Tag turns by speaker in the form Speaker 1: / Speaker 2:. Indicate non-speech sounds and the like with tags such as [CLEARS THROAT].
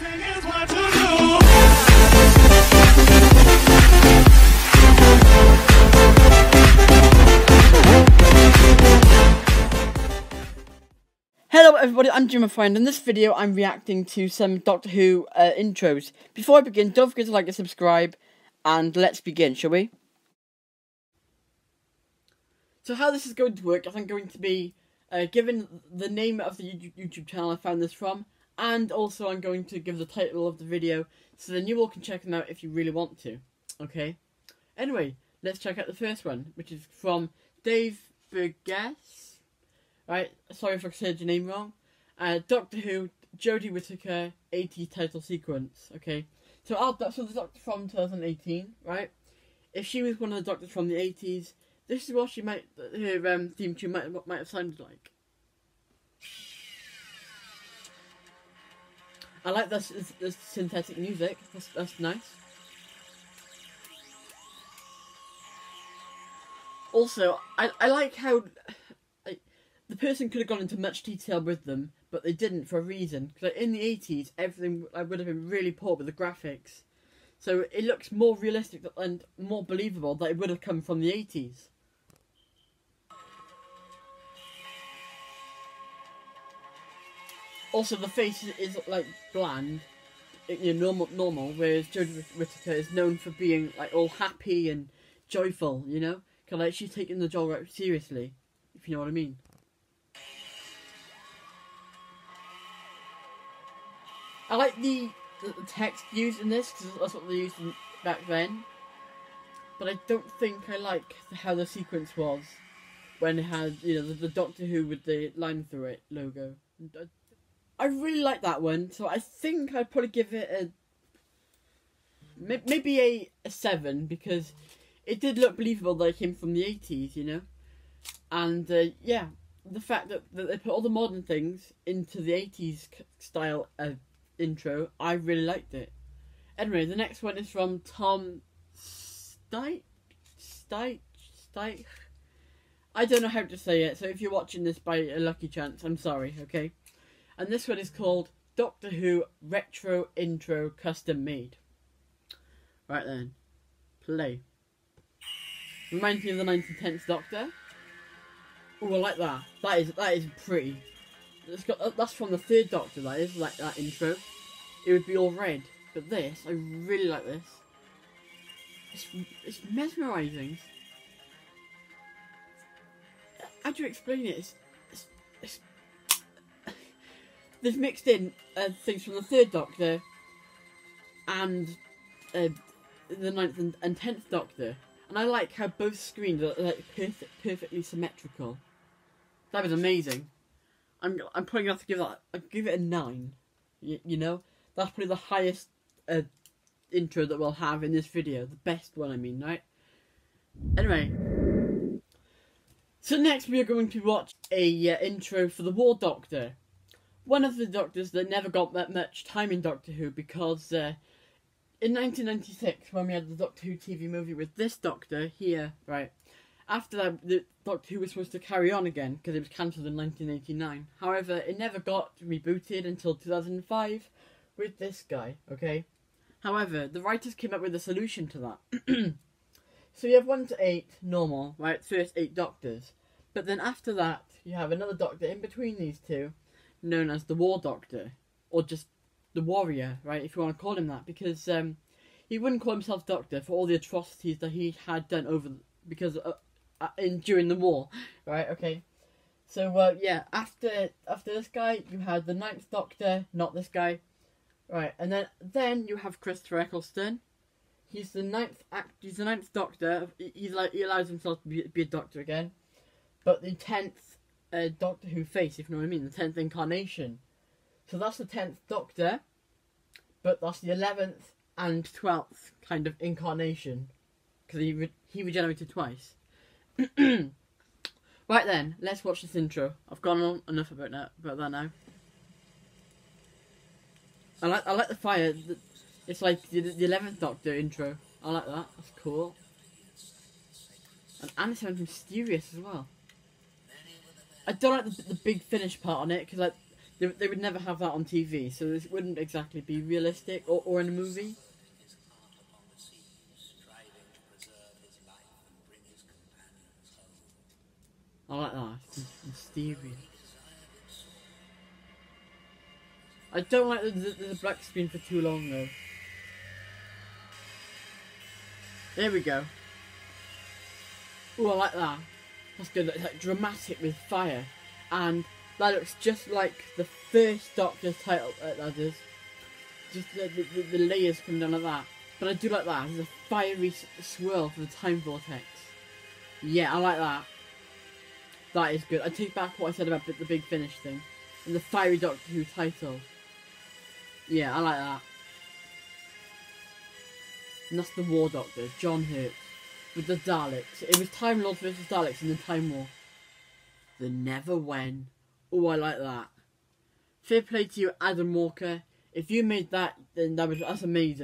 Speaker 1: Hello everybody, I'm Jim Friend. In this video, I'm reacting to some Doctor Who uh, intros. Before I begin, don't forget to like and subscribe, and let's begin, shall we? So how this is going to work is I'm going to be uh, given the name of the YouTube YouTube channel I found this from, and also I'm going to give the title of the video, so then you all can check them out if you really want to. Okay? Anyway, let's check out the first one, which is from Dave Burgess. Right, sorry if I said your name wrong. Uh, Doctor Who, Jodie Whittaker, 80 title sequence. Okay, so our so the Doctor from 2018, right? If she was one of the Doctors from the 80s, this is what she might her um, theme tune might might have sounded like. I like this, this, synthetic music. That's that's nice. Also, I I like how the person could have gone into much detail with them, but they didn't for a reason. Because like, in the eighties, everything like, would have been really poor with the graphics, so it looks more realistic and more believable that it would have come from the eighties. Also, the face is, is like bland, you know, normal, normal. Whereas Jodie Whittaker is known for being like all happy and joyful, you know. Cause like she's taking the job right seriously, if you know what I mean. I like the, the, text used in this because that's what they used in, back then. But I don't think I like how the sequence was when it had you know the, the Doctor Who with the line through it logo. Uh, I, really like that one, so I think I'd probably give it a maybe a, a seven because it did look believable that it came from the eighties, you know, and uh, yeah, the fact that, that they put all the modern things into the eighties style intro, I really liked it. Anyway, the next one is from Tom Stike. Stike. Stike. I don't know how to say it, so if you're watching this by a lucky chance, I'm sorry, okay? And this one is called Doctor Who Retro Intro Custom Made. Right then, play. Reminds me of the 1910s Doctor. Oh, I like that. That is that is pretty. It's got uh, that's from the third Doctor. That is like that intro. It would be all red, but this I really like this. It's it's mesmerising. How do you explain it? It's, it's, it's they've mixed in uh, things from the third Doctor and uh, the ninth and, and tenth Doctor, and I like how both screens are like perfect, perfectly symmetrical. That was amazing. I'm I'm probably gonna have to give that I give it a nine. You, you know that's probably the highest uh, intro that we'll have in this video, the best one I mean, right? Anyway, so next we are going to watch a uh, intro for the War Doctor, one of the Doctors that never got that much time in Doctor Who because uh, in 1996 when we had the Doctor Who TV movie with this Doctor here, right? After that, the Doctor Who was supposed to carry on again because it was cancelled in 1989. However, it never got rebooted until 2005 with this guy, okay? However, the writers came up with a solution to that. [CLEARS THROAT] so you have 1 to 8, normal, right? First 8 Doctors. But then after that, you have another Doctor in between these two, known as the War Doctor. Or just the Warrior, right? If you want to call him that. Because um, he wouldn't call himself Doctor for all the atrocities that he had done over... Because... Uh, uh, in during the war, right? Okay. So uh, yeah, after after this guy, you had the Ninth Doctor, not this guy, right? And then then you have Christopher Eccleston. He's the ninth act. He's the ninth Doctor. He's like he allows himself to be, be a Doctor again, but the tenth uh, Doctor Who face, if you know what I mean, the tenth incarnation. So that's the tenth Doctor, but that's the eleventh and twelfth kind of incarnation, because he re- he regenerated twice. [CLEARS THROAT] right then, let's watch this intro. I've gone on enough about that about that now. I like I like the fire. It's like the eleventh Doctor intro. I like that. That's cool. And, and it sounds mysterious as well. I don't like the, the big finish part on it because like they, they would never have that on TV, so this wouldn't exactly be realistic or, or in a movie. I like that. It's mysterious. I don't like the, the, the black screen for too long though. There we go. Oh, I like that. That's good. It's like dramatic with fire, and that looks just like the first Doctor's title. Uh, that is. Just the, the, the, layers come down like that. But I do like that. There's a fiery swirl for the time vortex. Yeah, I like that. That is good. I take back what I said about the the big finish thing. And the Fiery Doctor Who title. Yeah, I like that. And that's the War Doctor, John Hurt. With the Daleks. It was Time Lords versus Daleks in the Time War. The Never When. Oh, I like that. Fair play to you, Adam Walker. If you made that, then that was that's amazing.